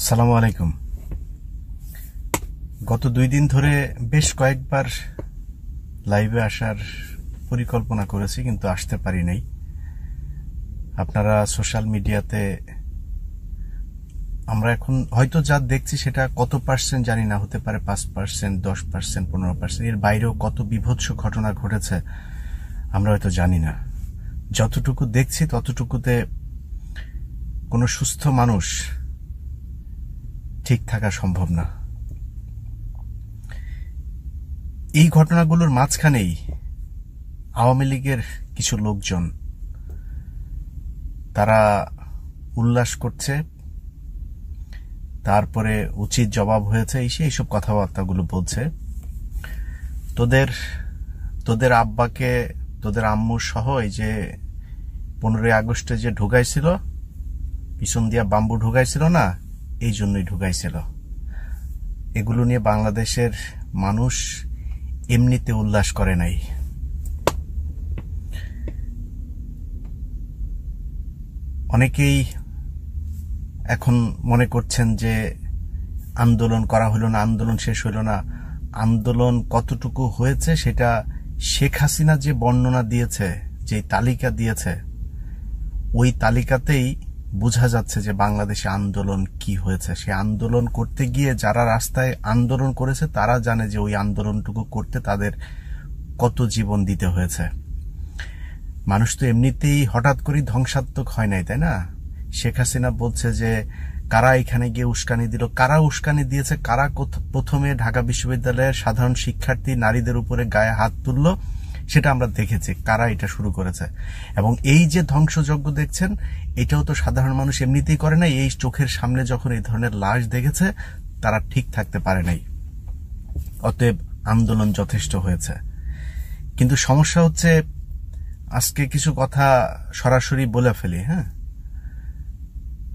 আসসালামু আলাইকুম। গত দুই দিন ধরে বেশ কয়েকবার লাইভে আসার পরিকল্পনা করেছি, কিন্তু আসতে পারি নাই। আপনারা সোশ্যাল মিডিয়াতে আমরা এখন হয়তো যা দেখছি সেটা কত পার্সেন্ট জানি না, হতে পারে পাঁচ পার্সেন্ট, দশ পার্সেন্ট, পনেরো পার্সেন্ট। এর বাইরেও কত বিভৎস ঘটনা ঘটেছে আমরা হয়তো জানি না। যতটুকু দেখছি ততটুকুতে কোনো সুস্থ মানুষ ঠিক থাকা সম্ভব না। এই ঘটনাগুলোর মাঝখানেই আওয়ামী লীগের কিছু লোকজন, তারা উল্লাস করছে, তারপরে উচিত জবাব হয়েছে সেই সব কথাবার্তাগুলো বলছে। তোদের তোদের আব্বাকে, তোদের আম্মু সহ এই যে পনেরোই আগস্টে যে ঢুকাইছিল, পিছন দিয়া বাম্বু ঢুকাইছিল না এই জন্যই ঢুকাইছিল। এগুলো নিয়ে বাংলাদেশের মানুষ এমনিতে উল্লাস করে নাই। অনেকেই এখন মনে করছেন যে আন্দোলন করা হলো না, আন্দোলন শেষ হলো না। আন্দোলন কতটুকু হয়েছে সেটা শেখ হাসিনা যে বর্ণনা দিয়েছে, যে তালিকা দিয়েছে, ওই তালিকাতেই বোঝা যাচ্ছে যে বাংলাদেশে আন্দোলন কি হয়েছে। সে আন্দোলন করতে গিয়ে যারা রাস্তায় আন্দোলন করেছে, তারা জানে যে ওই আন্দোলনটুকু করতে তাদের কত জীবন দিতে হয়েছে। মানুষ তো এমনিতেই হঠাৎ করে ধ্বংসাত্মক হয় নাই, তাই না? শেখ হাসিনা বলছে যে, কারা এখানে গিয়ে উস্কানি দিল? কারা উস্কানি দিয়েছে? কারা প্রথমে ঢাকা বিশ্ববিদ্যালয়ের সাধারণ শিক্ষার্থী নারীদের উপরে গায়ে হাত তুলল? সেটা আমরা দেখেছি, কারা এটা শুরু করেছে। এবং এই যে ধ্বংসযজ্ঞ দেখছেন, এটাও তো সাধারণ মানুষ এমনিতেই করে না এই চোখের সামনে যখন এই ধরনের লাশ দেখেছে, তারা ঠিক থাকতে পারে নাই। অতএব আন্দোলন যথেষ্ট হয়েছে। কিন্তু সমস্যা হচ্ছে, আজকে কিছু কথা সরাসরি বলে ফেলি হ্যাঁ?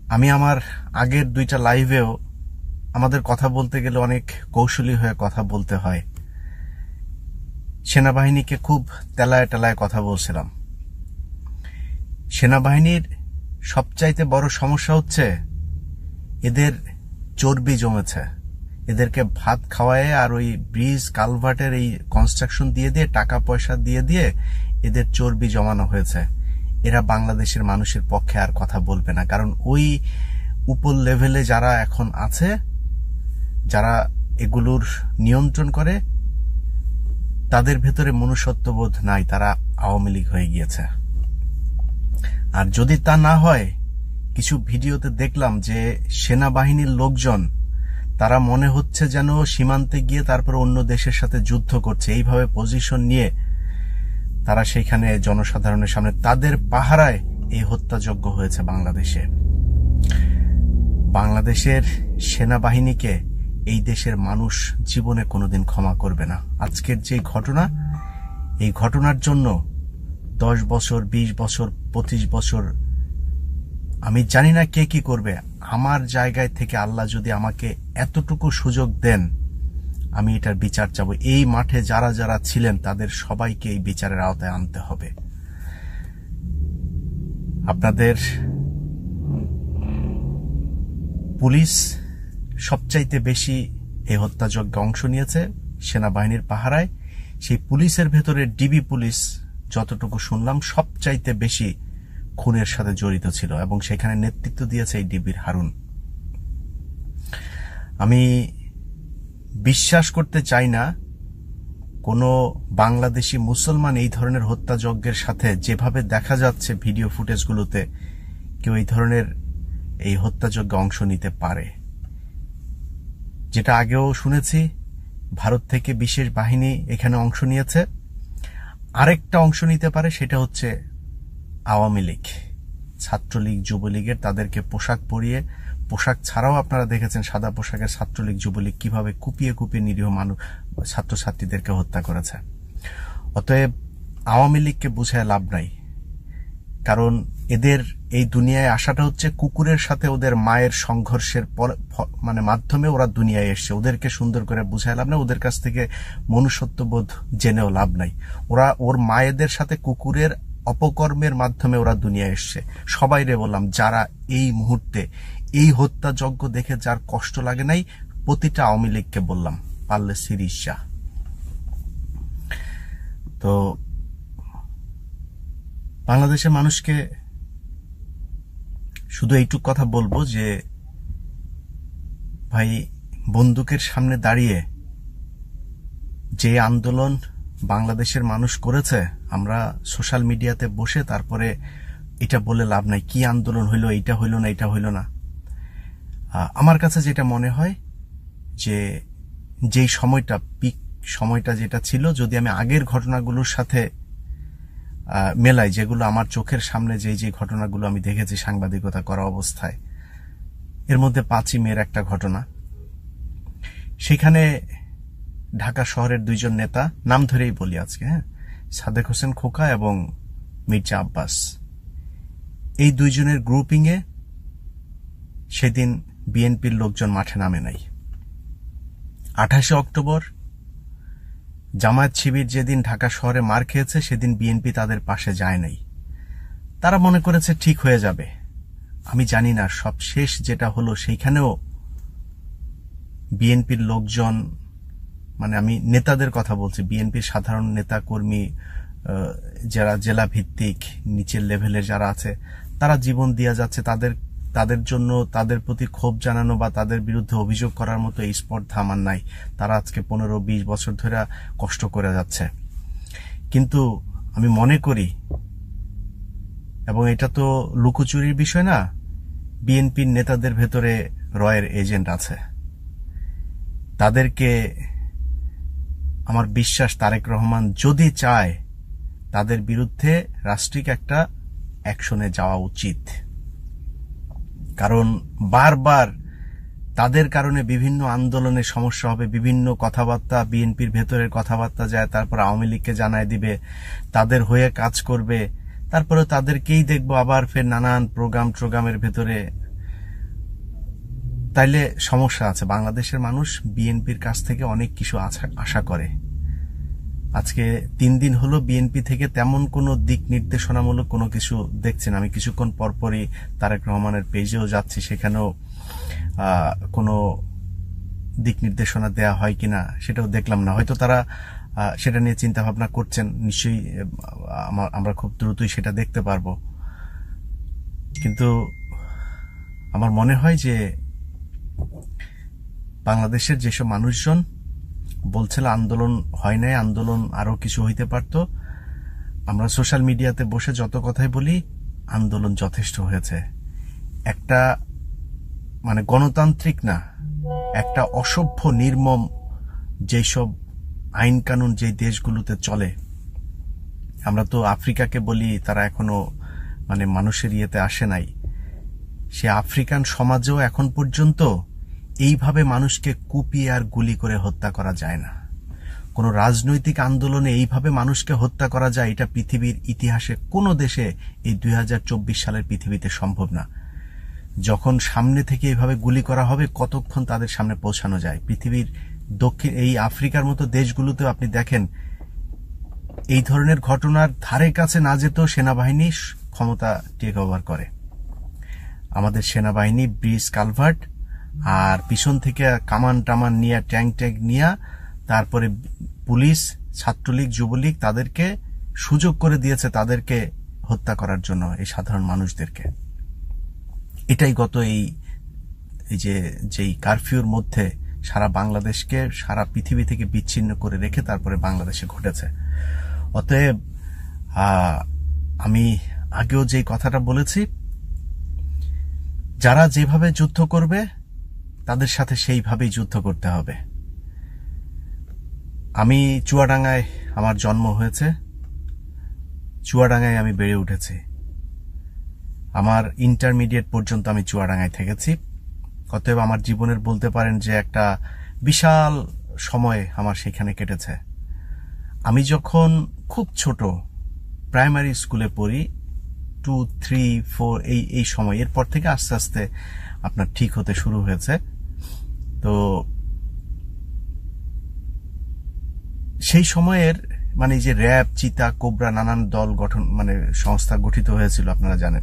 আমি আমার আগের দুইটা লাইভেও আমাদের কথা বলতে গেলে অনেক কৌশলী হয়ে কথা বলতে হয়। সেনাবাহিনীকে খুব তেলায় টেলায় কথা বলছিলাম। সেনাবাহিনীর সবচাইতে বড় সমস্যা হচ্ছে, এদের চর্বি জমেছে। এদেরকে ভাত খাওয়ায় আর ওই ব্রিজ কালভার্টের এই কনস্ট্রাকশন দিয়ে দিয়ে, টাকা পয়সা দিয়ে দিয়ে এদের চর্বি জমানো হয়েছে। এরা বাংলাদেশের মানুষের পক্ষে আর কথা বলবে না। কারণ ওই উপর লেভেলে যারা এখন আছে, যারা এগুলোর নিয়ন্ত্রণ করে তাদের ভেতরে মনুষ্যত্ববোধ নাই, তারা আওয়ামী লীগ হয়ে গিয়েছে। আর যদি তা না হয়, কিছু ভিডিওতে দেখলাম যে সেনাবাহিনীর লোকজন, তারা মনে হচ্ছে যেন সীমান্তে গিয়ে তারপর অন্য দেশের সাথে যুদ্ধ করছে। এইভাবে পজিশন নিয়ে তারা সেইখানে জনসাধারণের সামনে তাদের পাহারায় এই হত্যাযজ্ঞ হয়েছে বাংলাদেশে। বাংলাদেশের সেনাবাহিনীকে এই দেশের মানুষ জীবনে কোনোদিন ক্ষমা করবে না। আজকের যে ঘটনা, এই ঘটনার জন্য দশ বছর ২০ বছর, পঁচিশ বছর, আমি জানি না কে কি করবে। আমার জায়গায় থেকে আল্লাহ যদি আমাকে এতটুকু সুযোগ দেন, আমি এটার বিচার চাবো। এই মাঠে যারা যারা ছিলেন, তাদের সবাইকে এই বিচারের আওতায় আনতে হবে। আপনাদের পুলিশ সবচাইতে বেশি এই হত্যাযজ্ঞে অংশ নিয়েছে সেনাবাহিনীর পাহারায়। সেই পুলিশের ভেতরে ডিবি পুলিশ যতটুকু শুনলাম, সবচাইতে বেশি খুনের সাথে জড়িত ছিল এবং সেখানে নেতৃত্ব দিয়েছে এই ডিবির হারুন। আমি বিশ্বাস করতে চাই না, কোনো বাংলাদেশি মুসলমান এই ধরনের হত্যাযজ্ঞের সাথে যেভাবে দেখা যাচ্ছে ভিডিও ফুটেজগুলোতে, কেউ এই ধরনের এই হত্যাযজ্ঞে অংশ নিতে পারে। যেটা আগেও শুনেছি, ভারত থেকে বিশেষ বাহিনী এখানে অংশ নিয়েছে। আরেকটা অংশ নিতে পারে, সেটা হচ্ছে আওয়ামী লীগ। ছাত্রলীগ, যুবলীগের তাদেরকে পোশাক পরিয়ে, পোশাক ছাড়াও আপনারা দেখেছেন সাদা পোশাকের ছাত্রলীগ, যুবলীগ কীভাবে কুপিয়ে কুপিয়ে নিরীহ মানুষ ছাত্রছাত্রীদেরকে হত্যা করেছে। অতএব আওয়ামী লীগকে বুঝায় লাভ নাই। কারণ এদের এই দুনিয়ায় আসাটা হচ্ছে কুকুরের সাথে ওদের মায়ের সংঘর্ষের মানে মাধ্যমে ওরা দুনিয়ায় এসছে। ওদেরকে সুন্দর করে বুঝায় লাভ নাই, ওদের কাছ থেকে মনুষ্যত্ববোধ জেনেও লাভ নাই। ওরা ওর মায়েদের সাথে কুকুরের অপকর্মের মাধ্যমে ওরা দুনিয়া এসছে। সবাই রে বললাম, যারা এই মুহূর্তে এই হত্যাযজ্ঞ দেখে যার কষ্ট লাগে নাই, প্রতিটা আওয়ামী লীগকে বললাম, পারলে সিরিজ তো বাংলাদেশের মানুষকে শুধু এইটুক কথা বলব যে, ভাই, বন্দুকের সামনে দাঁড়িয়ে যে আন্দোলন বাংলাদেশের মানুষ করেছে, আমরা সোশ্যাল মিডিয়াতে বসে তারপরে এটা বলে লাভ নাই, কি আন্দোলন হইল, এইটা হইল না এটা হইল না। আমার কাছে যেটা মনে হয় যে, যেই সময়টা, পিক সময়টা যেটা ছিল, যদি আমি আগের ঘটনাগুলোর সাথে মেলাই যেগুলো আমার চোখের সামনে যে যে ঘটনাগুলো আমি দেখেছি সাংবাদিকতা করা অবস্থায়, এর মধ্যে পাঁচই মেয়ের একটা ঘটনা। সেখানে ঢাকা শহরের দুইজন নেতা, নাম ধরেই বলি আজকে হ্যাঁ সাদেক হোসেন খোকা এবং মির্জা আব্বাস। এই দুইজনের গ্রুপিংয়ে সেদিন বিএনপির লোকজন মাঠে নামে নাই। আঠাশে অক্টোবর জামায়াত শিবির যেদিন ঢাকা শহরে মার খেয়েছে, সেদিন বিএনপি তাদের পাশে যায় নাই। তারা মনে করেছে ঠিক হয়ে যাবে। আমি জানি না, সব শেষ যেটা হলো সেইখানেও বিএনপির লোকজন মানে আমি নেতাদের কথা বলছি, বিএনপির সাধারণ নেতা কর্মী যারা জেলা ভিত্তিক নিচের লেভেলের যারা আছে, তারা জীবন দিয়া যাচ্ছে, তাদের তাদের জন্য তাদের প্রতি ক্ষোভ জানানো বা তাদের বিরুদ্ধে অভিযোগ করার মতো এই স্পর্ধা আমার নাই। তারা আজকে পনেরো, বিশ বছর ধরে কষ্ট করে যাচ্ছে। কিন্তু আমি মনে করি, এবং এটা তো লুকোচুরির বিষয় না, বিএনপির নেতাদের ভেতরে রয়ের এজেন্ট আছে। তাদেরকে আমার বিশ্বাস তারেক রহমান যদি চায়, তাদের বিরুদ্ধে রাষ্ট্রিক একটা অ্যাকশনে যাওয়া উচিত। কারণ বারবার তাদের কারণে বিভিন্ন আন্দোলনে সমস্যা হবে, বিভিন্ন কথাবার্তা, বিএনপির ভেতরের কথাবার্তা যায়, তারপর আওয়ামী লীগকে জানায় দিবে, তাদের হয়ে কাজ করবে, তারপরে তাদেরকেই দেখব আবার ফের নানান প্রোগ্রাম ট্রোগ্রামের ভেতরে। তাইলে সমস্যা আছে। বাংলাদেশের মানুষ বিএনপির কাছ থেকে অনেক কিছু আশা করে। আজকে তিন দিন হলো বিএনপি থেকে তেমন কোনো দিক নির্দেশনামূলক কোনো কিছু দেখছেন আমি কিছুক্ষণ পরপরই তারেক রহমানের পেজেও যাচ্ছি, সেখানেও কোনো দিক নির্দেশনা দেয়া হয় কিনা সেটাও দেখলাম না। হয়তো তারা সেটা নিয়ে চিন্তা ভাবনা করছেন, নিশ্চয়ই আমরা খুব দ্রুতই সেটা দেখতে পারব। কিন্তু আমার মনে হয় যে বাংলাদেশের যেসব মানুষজন বলছিল, আন্দোলন হয় নাই, আন্দোলন আরও কিছু হইতে পারত। আমরা সোশ্যাল মিডিয়াতে বসে যত কথাই বলি, আন্দোলন যথেষ্ট হয়েছে। একটা মানে গণতান্ত্রিক না, একটা অসভ্য, নির্মম যেসব আইন কানুন যে দেশগুলোতে চলে, আমরা তো আফ্রিকাকে বলি, তারা এখনও মানে মানুষের ইয়েতে আসে নাই। সে আফ্রিকান সমাজেও এখন পর্যন্ত এইভাবে মানুষকে কুপিয়ে আর গুলি করে হত্যা করা যায় না। কোনো রাজনৈতিক আন্দোলনে এইভাবে মানুষকে হত্যা করা যায়, এটা পৃথিবীর ইতিহাসে কোনো দেশে এই দুই হাজার চব্বিশ সালের পৃথিবীতে সম্ভব না। যখন সামনে থেকে এইভাবে গুলি করা হবে, কতক্ষণ তাদের সামনে পৌঁছানো যায়? পৃথিবীর দক্ষিণ, এই আফ্রিকার মতো দেশগুলোতেও আপনি দেখেন, এই ধরনের ঘটনার ধারে কাছে না যেত সেনাবাহিনী ক্ষমতা টেক ওভার করে। আমাদের সেনাবাহিনী ব্রিজ কালভার্ট আর পিছন থেকে কামান টামান নিয়ে ট্যাঙ্ক ট্যাঙ্ক নিয়ে, তারপরে পুলিশ, ছাত্রলীগ, যুবলীগ তাদেরকে সুযোগ করে দিয়েছে তাদেরকে হত্যা করার জন্য এই সাধারণ মানুষদেরকে। এটাই গত এই এই যে, যেই কারফিউর মধ্যে সারা বাংলাদেশকে, সারা পৃথিবী থেকে বিচ্ছিন্ন করে রেখে তারপরে বাংলাদেশে ঘটেছে। অতএব আমি আগেও যে কথাটা বলেছি, যারা যেভাবে যুদ্ধ করবে তাদের সাথে সেইভাবেই যুদ্ধ করতে হবে। আমি চুয়াডাঙ্গায় আমার জন্ম হয়েছে। চুয়াডাঙ্গায় আমি বেড়ে উঠেছি। আমার ইন্টারমিডিয়েট পর্যন্ত আমি চুয়াডাঙ্গায় থেকেছি। অতএব আমার জীবনের বলতে পারেন যে একটা বিশাল সময় আমার সেখানে কেটেছে। আমি যখন খুব ছোট, প্রাইমারি স্কুলে পড়ি টু থ্রি ফোর এই এই সময়, এরপর থেকে আস্তে আস্তে আপনার ঠিক হতে শুরু হয়েছে। তো সেই সময়ের মানে যে র্যাব, চিতা, কোবরা, নানান দল গঠন মানে সংস্থা গঠিত হয়েছিল, আপনারা জানেন।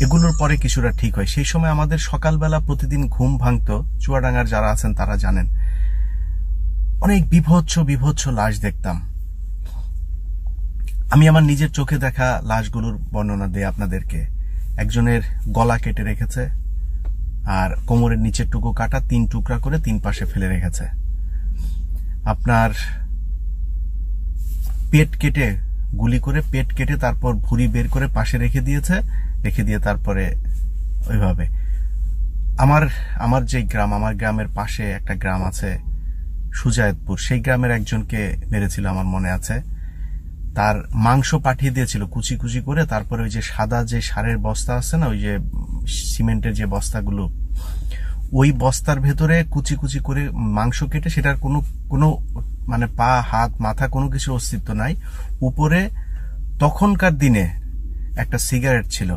এগুলোর পরে কিছুটা ঠিক হয়। সেই সময় আমাদের সকালবেলা প্রতিদিন ঘুম ভাঙত। চুয়াডাঙ্গার যারা আছেন, তারা জানেন। অনেক বিভৎস বিভৎস লাশ দেখতাম। আমি আমার নিজের চোখে দেখা লাশগুলোর বর্ণনা দিই আপনাদেরকে। একজনের গলা কেটে রেখেছে আর কোমরের নিচের টুকু কাটা তিন টুকরা করে তিন পাশে ফেলে রেখেছে। আপনার পেট কেটে গুলি করে পেট কেটে তারপর ভুড়ি বের করে পাশে রেখে দিয়েছে, রেখে দিয়ে তারপরে ওইভাবে। আমার আমার যে গ্রাম, আমার গ্রামের পাশে একটা গ্রাম আছে সুজায়তপুর। সেই গ্রামের একজনকে মেরেছিল আমার মনে আছে। তার মাংস পাঠিয়ে দিয়েছিল, কুচি কুচি করে। তারপরে ওই যে সাদা যে সারের বস্তা আছে না, ওই যে সিমেন্টের যে বস্তাগুলো, ওই বস্তার ভেতরে কুচি কুচি করে মাংস কেটে সেটার কোনো কোনো মানে পা, হাত, মাথা কোনো কিছু অস্তিত্ব নাই। উপরে তখনকার দিনে একটা সিগারেট ছিল।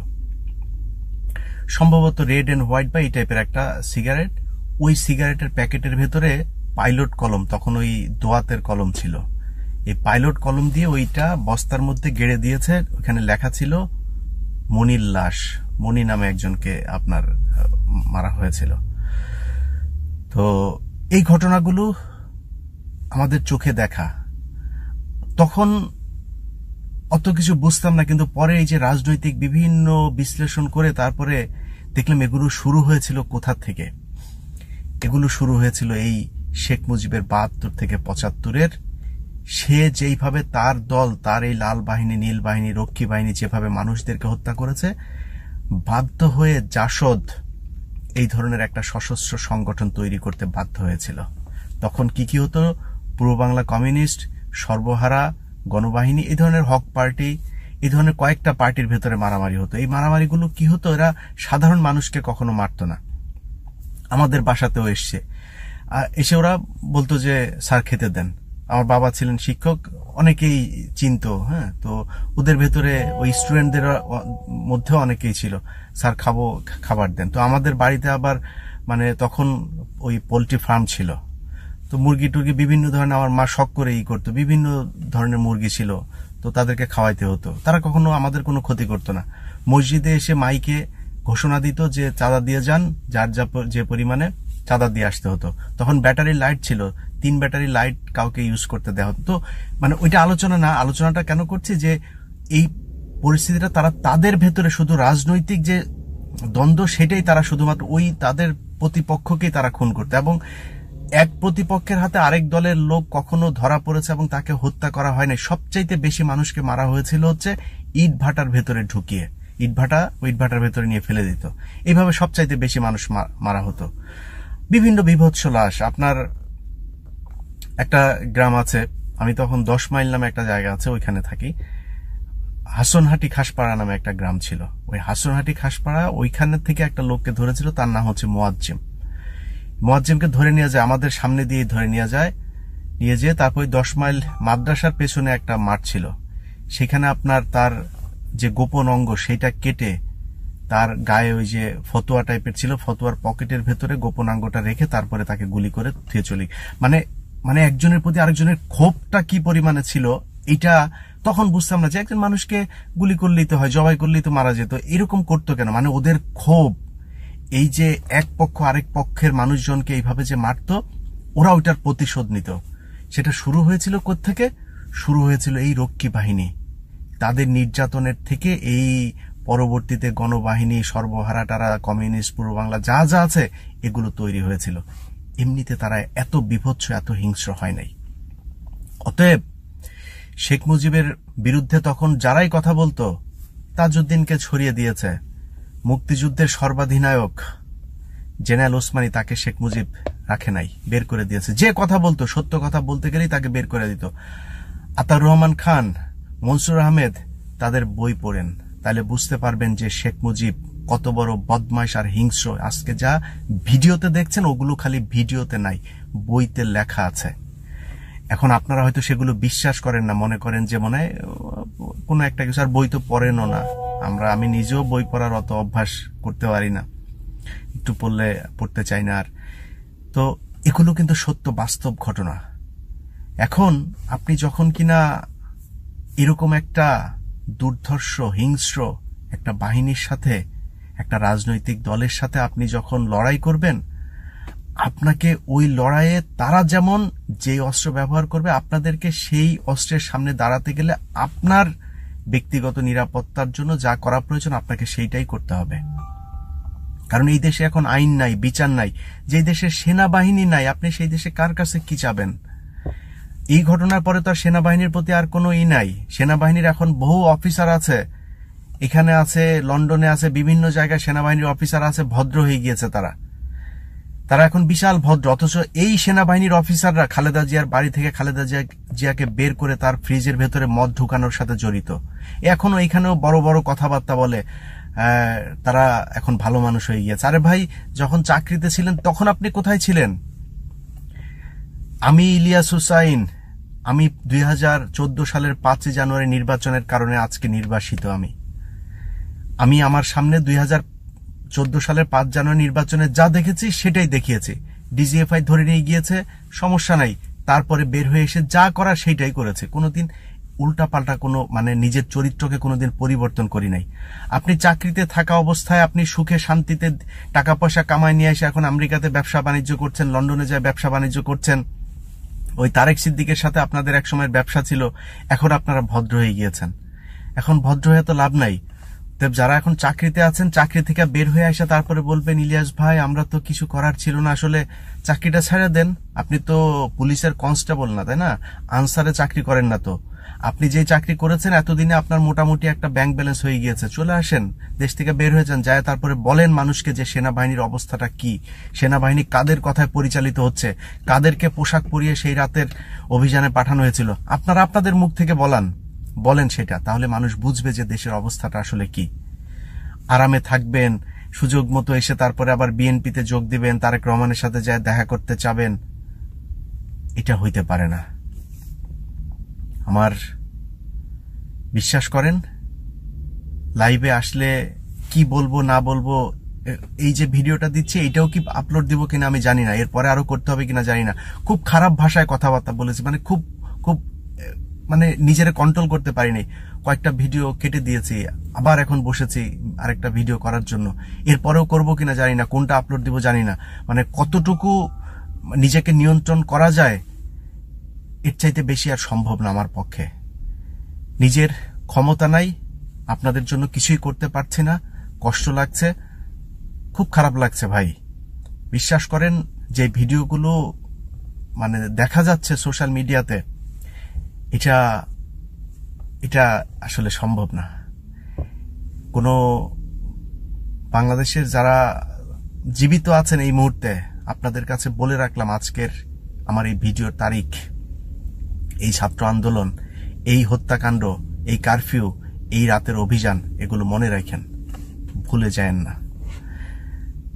সম্ভবত রেড এন্ড হোয়াইট বা এই টাইপের একটা সিগারেট। ওই সিগারেটের প্যাকেটের ভেতরে পাইলট কলম, তখন ওই দোয়াতের কলম ছিল। এই পাইলট কলম দিয়ে ওইটা বস্তার মধ্যে গেড়ে দিয়েছে। ওখানে লেখা ছিল, মনির লাশ। মনি নামে একজনকে আপনার মারা হয়েছিল। তো এই ঘটনাগুলো আমাদের চোখে দেখা। তখন অত কিছু বুঝতাম না, কিন্তু পরে এই যে রাজনৈতিক বিভিন্ন বিশ্লেষণ করে তারপরে দেখলাম এগুলো শুরু হয়েছিল কোথা থেকে? এগুলো শুরু হয়েছিল এই শেখ মুজিবের বাহাত্তর থেকে পঁচাত্তরের সে যেইভাবে তার দল, তার এই লাল বাহিনী, নীল বাহিনী, রক্ষী বাহিনী যেভাবে মানুষদেরকে হত্যা করেছে, বাধ্য হয়ে জাসদ এই ধরনের একটা সশস্ত্র সংগঠন তৈরি করতে বাধ্য হয়েছিল। তখন কি কি হতো? পূর্ব বাংলা কমিউনিস্ট, সর্বহারা, গণবাহিনী, এই ধরনের হক পার্টি, এই ধরনের কয়েকটা পার্টির ভেতরে মারামারি হতো। এই মারামারিগুলো কি হতো? এরা সাধারণ মানুষকে কখনো মারত না। আমাদের বাসাতেও এসছে। এসে ওরা বলতো যে, স্যার খেতে দেন। আমার বাবা ছিলেন শিক্ষক, অনেকেই চিনত হ্যাঁ? তো ওদের ভেতরে ওই স্টুডেন্টদের মধ্যেও অনেকেই ছিল। স্যার, খাব খাবার দেন। তো আমাদের বাড়িতে আবার মানে তখন ওই পোলট্রি ফার্ম ছিল। তো মুরগি টুরগি বিভিন্ন ধরনের, আমার মা শখ করে ই করতো। বিভিন্ন ধরনের মুরগি ছিল, তো তাদেরকে খাওয়াইতে হতো। তারা কখনো আমাদের কোনো ক্ষতি করতো না। মসজিদে এসে মাইকে ঘোষণা দিত যে, চাঁদা দিয়ে যান, যার যা যে পরিমাণে চাঁদা দিয়ে আসতে হতো। তখন ব্যাটারি লাইট ছিল তিন ব্যাটারি লাইট কাউকে ইউজ করতে দেওয়া হতো। তো মানে ওইটা আলোচনা না, আলোচনাটা কেন করছি যে এই পরিস্থিতিটা তারা তাদের ভেতরে শুধু রাজনৈতিক যে দ্বন্দ্ব সেটাই তারা শুধুমাত্র ওই তাদের প্রতিপক্ষকেই তারা খুন করতে এবং এক প্রতিপক্ষের হাতে আরেক দলের লোক কখনো ধরা পড়েছে এবং তাকে হত্যা করা হয়নি সবচাইতে বেশি মানুষকে মারা হয়েছিল হচ্ছে ইট ভাটার ভেতরে ঢুকিয়ে। ইট ভাটা ইট ভাটার ভেতরে নিয়ে ফেলে দিত। এইভাবে সবচাইতে বেশি মানুষ মারা হতো। বিভিন্ন বিভৎস লাশ, আপনার একটা গ্রাম আছে, আমি তখন দশ মাইল নামে একটা জায়গা আছে, ওইখানে থাকি। হাসনহাটি খাসপাড়া নামে একটা গ্রাম ছিল। ওই হাসনহাটি খাসপাড়া ওইখানের থেকে একটা লোককে ধরেছিল, তার নাম হচ্ছে মোয়াজ্জিম। মোয়াজ্জিমকে ধরে নিয়ে যায়, আমাদের সামনে দিয়ে ধরে নিয়ে যায়। নিয়ে যেয়ে তারপর দশ মাইল মাদ্রাসার পেছনে একটা মাঠ ছিল। সেখানে আপনার তার যে গোপন অঙ্গ, সেটা কেটে তার গায়ে ওই যে ফতোয়া টাইপের ছিল, ফতোয়ার পকেটের ভেতরে গোপন অঙ্গটা রেখে তারপরে তাকে গুলি করে থুয়ে চলি মানে মানে একজনের প্রতি আরেকজনের ক্ষোভটা কি পরিমাণে ছিল, এটা তখন বুঝতাম না যে একজন মানুষকে গুলি করলেই তো হয়, জবাই করলেই তো মারা যেত। এরকম করতো কেন? মানে ওদের ক্ষোভ, এই যে এক পক্ষ আরেক পক্ষের মানুষজনকে এইভাবে যে মারত ওরা ওইটার প্রতিশোধ নিত। সেটা শুরু হয়েছিল থেকে শুরু হয়েছিল এই রক্ষী বাহিনী। তাদের নির্যাতনের থেকে এই পরবর্তীতে গণবাহিনী, সর্বহারা টারা, কমিউনিস্ট পূর্ব বাংলা যা যা আছে, এগুলো তৈরি হয়েছিল। এমনিতে তারা এত বিভৎস, এত হিংস্র হয় নাই। অতএব শেখ মুজিবের বিরুদ্ধে তখন যারাই কথা বলতো, তাজউদ্দিনকে ছড়িয়ে দিয়েছে মুক্তিযুদ্ধের সর্বাধিনায়ক জেনারেল ওসমানী তাকে শেখ মুজিব রাখে নাই, বের করে দিয়েছে। যে কথা বলতো, সত্য কথা বলতে গেলেই তাকে বের করে দিত। আতার রহমান খান, মনসুর আহমেদ তাদের বই পড়েন, তাহলে বুঝতে পারবেন যে শেখ মুজিব কত বড় বদমাইশ আর হিংস্র। আজকে যা ভিডিওতে দেখছেন, ওগুলো খালি ভিডিওতে নাই, বইতে লেখা আছে। এখন আপনারা হয়তো সেগুলো বিশ্বাস করেন না, মনে করেন যে মনে, কোনো একটা কিছু, আর বই তো পড়েনও না। আমরা, আমি নিজেও বই পড়ার অত অভ্যাস করতে পারি না। একটু পড়লে পড়তে চাই না আর। তো এগুলো কিন্তু সত্য, বাস্তব ঘটনা। এখন আপনি যখন কিনা এরকম একটা দুর্ধর্ষ, হিংস্র একটা বাহিনীর সাথে একটা রাজনৈতিক দলের সাথে আপনি যখন লড়াই করবেন, আপনাকে ওই লড়াইয়ে তারা যেমন যে অস্ত্র ব্যবহার করবে, আপনাদেরকে সেই অস্ত্রের সামনে দাঁড়াতে গেলে আপনার ব্যক্তিগত নিরাপত্তার জন্য যা করা প্রয়োজন আপনাকে সেইটাই করতে হবে। কারণ এই দেশে এখন আইন নাই, বিচার নাই। যে দেশে সেনাবাহিনী নাই, আপনি সেই দেশে কার কাছে কি চাবেন? এই ঘটনার পরে তো আর সেনাবাহিনীর প্রতি আর কোনো ই নাই। সেনাবাহিনীর এখন বহু অফিসার আছে এখানে আছে, লন্ডনে আছে, বিভিন্ন জায়গায় সেনাবাহিনীর অফিসার আছে, ভদ্র হয়ে গিয়েছে তারা। তারা এখন বিশাল ভদ্র, অথচ এই সেনাবাহিনীর অফিসাররা খালেদা জিয়ার বাড়ি থেকে খালেদা জিয়া, জিয়াকে বের করে তার ফ্রিজের ভেতরে মদ ঢুকানোর সাথে জড়িত। এখনও এখানেও বড় বড় কথাবার্তা বলে তারা এখন ভালো মানুষ হয়ে গিয়েছে। আরে ভাই, যখন চাকরিতে ছিলেন, তখন আপনি কোথায় ছিলেন? আমি ইলিয়াস হুসাইন। আমি দুই হাজার চোদ্দ সালের পাঁচই জানুয়ারি নির্বাচনের কারণে আজকে নির্বাসিত আমি। আমি আমার সামনে দুই হাজার চোদ্দ সালের পাঁচ জানুয়ারি নির্বাচনে যা দেখেছি সেটাই দেখিয়েছি। ডিজিএফআই ধরে নিয়ে গিয়েছে, সমস্যা নাই। তারপরে বের হয়ে এসে যা করার সেইটাই করেছে। কোনোদিন উল্টাপাল্টা কোনো মানে নিজের চরিত্রকে কোনোদিন পরিবর্তন করি নাই। আপনি চাকরিতে থাকা অবস্থায় আপনি সুখে শান্তিতে টাকা পয়সা কামায় নিয়ে এসে এখন আমেরিকাতে ব্যবসা বাণিজ্য করছেন, লন্ডনে যায় ব্যবসা বাণিজ্য করছেন। ওই তারেক সিদ্দিকের সাথে আপনাদের এক সময়ের ব্যবসা ছিল, এখন আপনারা ভদ্র হয়ে গিয়েছেন। এখন ভদ্র হয়ে তো লাভ নাই। যারা এখন চাকরিতে আছেন, চাকরি থেকে বের হয়ে আসে তারপরে বলবেন, ইলিয়াস ভাই, আমরা তো কিছু করার ছিল না, আসলে চাকরিটা ছেড়ে দেন। আপনি তো পুলিশের কনস্টেবল না, তাই না? আনসারে চাকরি করেন না তো। আপনি যে চাকরি করেছেন, এতদিনে আপনার মোটামুটি একটা ব্যাংক ব্যালেন্স হয়ে গিয়েছে। চলে আসেন, দেশ থেকে বের হয়ে যান, যায় তারপরে বলেন মানুষকে যে সেনাবাহিনীর অবস্থাটা কি। সেনাবাহিনী কাদের কথায় পরিচালিত হচ্ছে? কাদেরকে পোশাক পরিয়ে সেই রাতের অভিযানে পাঠানো হয়েছিল? আপনারা আপনাদের মুখ থেকে বলান। বলেন সেটা, তাহলে মানুষ বুঝবে যে দেশের অবস্থাটা আসলে কি। আরামে থাকবেন, সুযোগ মতো এসে তারপরে আবার বিএনপিতে যোগ দিবেন, তারেক রহমানের সাথে যায় দেখা করতে চাবেন। এটা হইতে পারে না। আমার বিশ্বাস করেন, লাইভে আসলে কি বলব, না বলব এই যে ভিডিওটা দিচ্ছি, এটাও কি আপলোড দিব কিনা আমি জানি না, এরপরে আরও করতে হবে কিনা জানি না। খুব খারাপ ভাষায় কথাবার্তা বলেছি মানে খুব খুব মানে নিজেরা কন্ট্রোল করতে পারিনি। কয়েকটা ভিডিও কেটে দিয়েছি, আবার এখন বসেছি আরেকটা ভিডিও করার জন্য। এরপরেও করব কিনা জানি না, কোনটা আপলোড দিব জানি না। মানে কতটুকু নিজেকে নিয়ন্ত্রণ করা যায়, এর চাইতে বেশি আর সম্ভব না আমার পক্ষে। নিজের ক্ষমতা নাই, আপনাদের জন্য কিছুই করতে পারছি না, কষ্ট লাগছে, খুব খারাপ লাগছে ভাই। বিশ্বাস করেন, যে ভিডিওগুলো মানে দেখা যাচ্ছে সোশ্যাল মিডিয়াতে এটা এটা আসলে সম্ভব না। কোনো বাংলাদেশের যারা জীবিত আছেন এই মুহূর্তে, আপনাদের কাছে বলে রাখলাম আজকের আমার এই ভিডিওর তারিখ। এই ছাত্র আন্দোলন, এই হত্যাকাণ্ড, এই কারফিউ, এই রাতের অভিযান, এগুলো মনে রাখেন। ভুলে যায়েন না।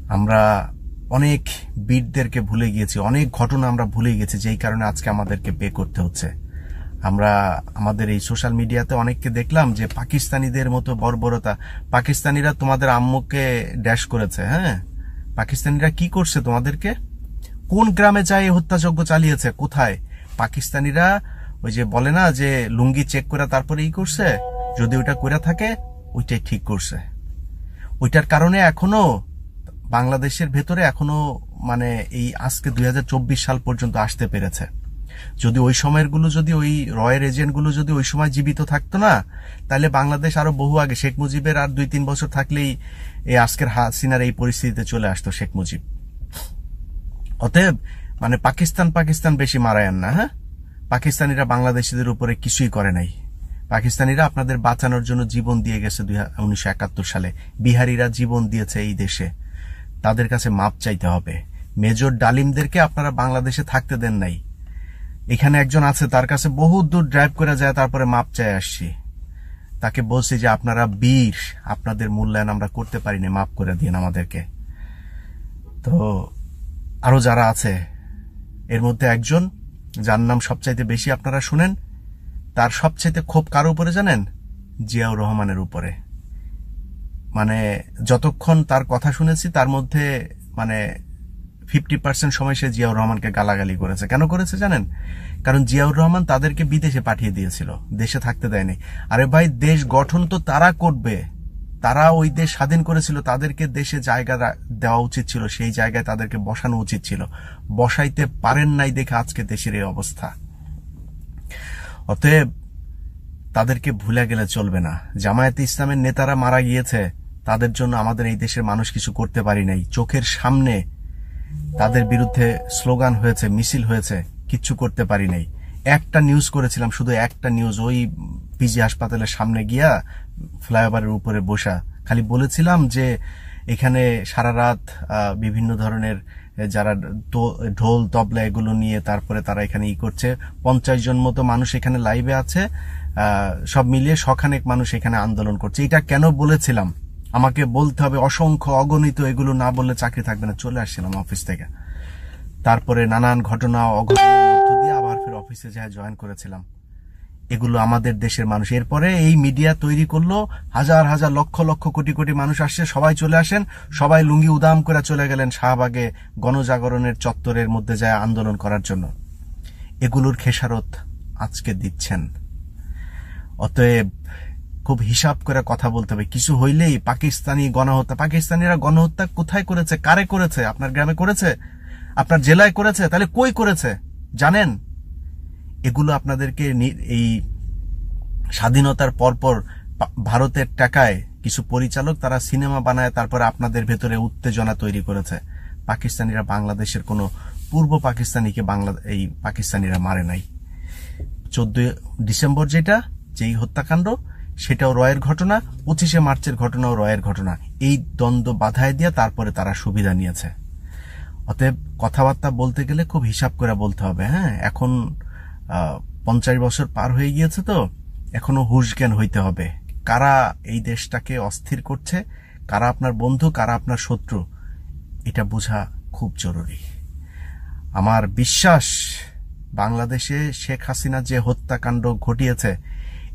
আমরা অনেক বীরদেরকে ভুলে গিয়েছি, অনেক ঘটনা আমরা ভুলে গেছি যেই কারণে আজকে আমাদেরকে পে করতে হচ্ছে। আমরা আমাদের এই সোশ্যাল মিডিয়াতে অনেককে দেখলাম যে পাকিস্তানিদের মতো বর্বরতা। পাকিস্তানিরা তোমাদের আম্মুকে ড্যাশ করেছে হ্যাঁ? পাকিস্তানিরা কি করছে তোমাদেরকে? কোন গ্রামে যায় হত্যাযজ্ঞ চালিয়েছে? কোথায়? পাকিস্তানিরা ওই যে বলে না যে লুঙ্গি চেক করে তারপরে ই করছে? যদি ওইটা করে থাকে, ওইটাই ঠিক করছে। ওইটার কারণে এখনও বাংলাদেশের ভেতরে এখনও মানে এই আজকে দুই হাজার চব্বিশ সাল পর্যন্ত আসতে পেরেছে। যদি ওই সময়েরগুলো যদি ওই রয়ের এজেন্টগুলো যদি ওই সময় জীবিত থাকতো না, তাহলে বাংলাদেশ আরও বহু আগে শেখ মুজিবের আর দুই তিন বছর থাকলেই এই আজকের হাসিনার এই পরিস্থিতিতে চলে আসতো শেখ মুজিব। অতএব মানে পাকিস্তান পাকিস্তান বেশি মারায়ান না হ্যাঁ? পাকিস্তানিরা বাংলাদেশিদের উপরে কিছুই করে নাই। পাকিস্তানিরা আপনাদের বাঁচানোর জন্য জীবন দিয়ে গেছে উনিশশো একাত্তর সালে। বিহারিরা জীবন দিয়েছে এই দেশে। তাদের কাছে মাপ চাইতে হবে। মেজর ডালিমদেরকে আপনারা বাংলাদেশে থাকতে দেন নাই। এখানে একজন আছে, তার কাছে বহু দূর ড্রাইভ করে যায়, তারপরে মাপ চাই আসছি। তাকে বলছি যে, আপনারা বীর, আপনাদের মূল্যায়ন আমরা করতে পারিনি, মাপ করে দিন আমাদেরকে। তো আরও যারা আছে, এর মধ্যে একজন, যার নাম সবচাইতে বেশি আপনারা শুনেন, তার সবচাইতে ক্ষোভ কার উপরে জানেন? জিয়াউর রহমানের উপরে। মানে যতক্ষণ তার কথা শুনেছি, তার মধ্যে মানে ফিফটি পার্সেন্ট সময় সে জিয়াউর রহমানকে গালাগালি করেছে। কেন করেছে জানেন? কারণ জিয়াউর রহমান তাদেরকে বিদেশে পাঠিয়ে দিয়েছিল। দেশে থাকতে দেয়নি। আরে ভাই, দেশ গঠন তো তারা করবে। তারা ওই দেশ স্বাধীন করেছিল, তাদেরকে দেশে জায়গা দেওয়া উচিত ছিল। সেই জায়গায় তাদেরকে বসানো উচিত ছিল। বসাইতে পারেন নাই দেখে আজকে দেশের এই অবস্থা। অতএব তাদেরকে ভুলে গেলে চলবে না। জামায়াতে ইসলামের নেতারা মারা গিয়েছে। তাদের জন্য আমাদের এই দেশের মানুষ কিছু করতে পারি নাই। চোখের সামনে তাদের বিরুদ্ধে স্লোগান হয়েছে, মিছিল হয়েছে, কিচ্ছু করতে পারি নাই। একটা নিউজ করেছিলাম, শুধু একটা নিউজ ওই পিজি হাসপাতালের সামনে গিয়া ফ্লাইওভারের উপরে বসা। খালি বলেছিলাম যে, এখানে সারা রাত বিভিন্ন ধরনের যারা ঢোল, তবলা এগুলো নিয়ে তারপরে তারা এখানে ই করছে। পঞ্চাশ জন মতো মানুষ এখানে লাইভে আছে। সব মিলিয়ে শখানেক মানুষ এখানে আন্দোলন করছে। এটা কেন বলেছিলাম? আমাকে বলতে হবে অসংখ্য অগণিত এগুলো না বললে চাকরি থাকবে না। চলে আসছিলাম অফিস থেকে। তারপরে নানান ঘটনা দিয়ে আবার ফের অফিসে যা জয়েন করেছিলাম। এগুলো আমাদের দেশের মানুষ। এরপরে এই মিডিয়া তৈরি করল, হাজার হাজার লক্ষ লক্ষ কোটি কোটি মানুষ আসছে, সবাই চলে আসেন, সবাই লুঙ্গি উদাম করে চলে গেলেন শাহবাগে গণজাগরণের চত্বরের মধ্যে যায় আন্দোলন করার জন্য। এগুলোর খেসারত আজকে দিচ্ছেন। অতএব খুব হিসাব করে কথা বলতে হবে। কিছু হইলেই পাকিস্তানি গণহত্যা, পাকিস্তানিরা গণহত্যা কোথায় করেছে, কারে করেছে, আপনার গ্রামে করেছে, আপনার জেলায় করেছে, তাহলে কই করেছে, জানেন? এগুলো আপনাদেরকে এই স্বাধীনতার পরপর ভারতের টাকায় কিছু পরিচালক তারা সিনেমা বানায়, তারপরে আপনাদের ভেতরে উত্তেজনা তৈরি করেছে। পাকিস্তানিরা বাংলাদেশের কোনো পূর্ব পাকিস্তানিকে বাংলা, এই পাকিস্তানিরা মারে নাই। চোদ্দই ডিসেম্বর যেটা, যেই হত্যাকাণ্ড সেটাও রয়ের ঘটনা, পঁচিশে মার্চের ঘটনাও রয়ের ঘটনা। এই দ্বন্দ্ব বাধায় দিয়ে তারপরে তারা সুবিধা নিয়েছে। অতএব কথাবার্তা বলতে গেলে খুব হিসাব করে বলতে হবে হ্যাঁ? এখন পঞ্চাশ বছর পার হয়ে গিয়েছে তো, এখনও হুশ জ্ঞান হইতে হবে। কারা এই দেশটাকে অস্থির করছে? কারা আপনার বন্ধু? কারা আপনার শত্রু? এটা বোঝা খুব জরুরি। আমার বিশ্বাস, বাংলাদেশে শেখ হাসিনা যে হত্যাকাণ্ড ঘটিয়েছে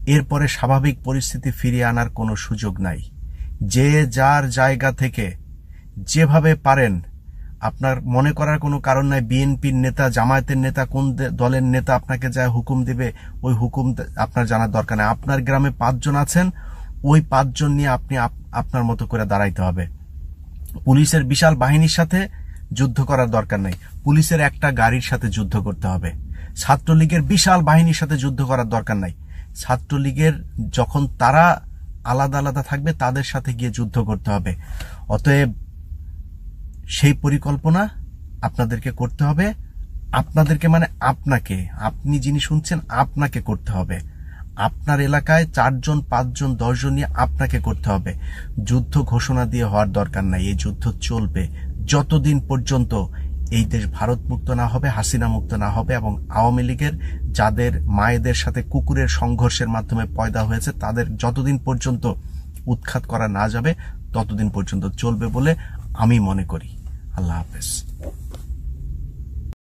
এরপরে স্বাভাবিক পরিস্থিতি ফিরিয়ে আনার কোনো সুযোগ নাই। যে যার জায়গা থেকে যেভাবে পারেন, আপনার মনে করার কোনো কারণ নাই, বিএনপির নেতা, জামায়াতের নেতা, কোন দলের নেতা আপনাকে যা হুকুম দিবে, ওই হুকুম আপনার জানার দরকার নেই। আপনার গ্রামে পাঁচজন আছেন, ওই পাঁচজন নিয়ে আপনি আপনার মতো করে দাঁড়াইতে হবে। পুলিশের বিশাল বাহিনীর সাথে যুদ্ধ করার দরকার নেই। পুলিশের একটা গাড়ির সাথে যুদ্ধ করতে হবে। ছাত্রলীগের বিশাল বাহিনীর সাথে যুদ্ধ করার দরকার নাই। ছাত্রলীগের যখন তারা আলাদা আলাদা থাকবে, তাদের সাথে গিয়ে যুদ্ধ করতে হবে। অতএব সেই পরিকল্পনা আপনাদেরকে করতে হবে। আপনাদেরকে মানে আপনাকে, আপনি যিনি শুনছেন, আপনাকে করতে হবে। আপনার এলাকায় চারজন, পাঁচজন, দশজন নিয়ে আপনাকে করতে হবে। যুদ্ধ ঘোষণা দিয়ে হওয়ার দরকার নাই, এই যুদ্ধ চলবে। যতদিন পর্যন্ত এই দেশ ভারত মুক্ত না হবে, হাসিনা মুক্ত না হবে এবং আওয়ামী লীগের যাদের মায়েদের সাথে কুকুরের সংঘর্ষের মাধ্যমে পয়দা হয়েছে, তাদের যতদিন পর্যন্ত উৎখাত করা না যাবে, ততদিন পর্যন্ত চলবে বলে আমি মনে করি। আল্লাহ হাফেজ।